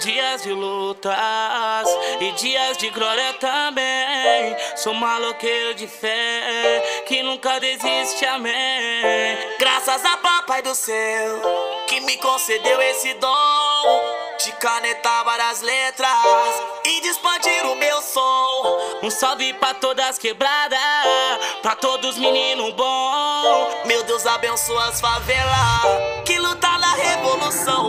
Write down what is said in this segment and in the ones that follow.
Dias de lutas e dias de glória também. Sou maloqueiro de fé que nunca desiste, amém. Graças a papai do céu que me concedeu esse dom de canetar várias letras e de expandir o meu som. Um salve pra todas quebradas, pra todos menino bom. Meu Deus abençoa as favelas que luta na revolução.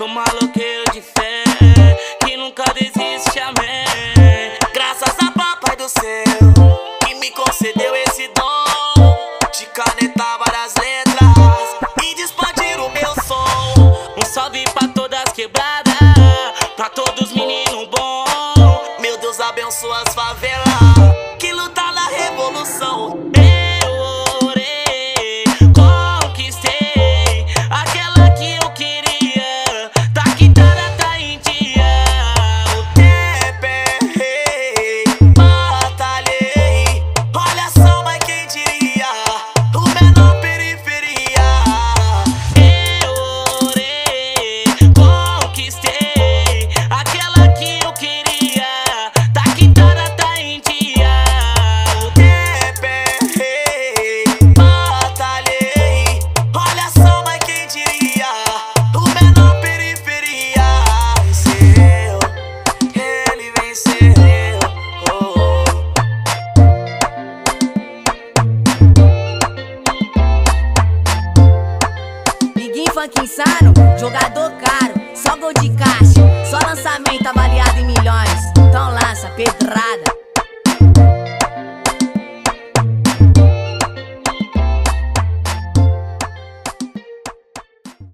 Sou maloqueiro de fé, que nunca desiste, amém. Graças a papai do céu, que me concedeu esse dom de canetar várias letras e de expandir o meu som. Um salve pra todas quebradas, pra todos menino bom. Meu Deus abençoa as favelas que luta na revolução. Funk insano, jogador caro, só gol de caixa, só lançamento avaliado em milhões.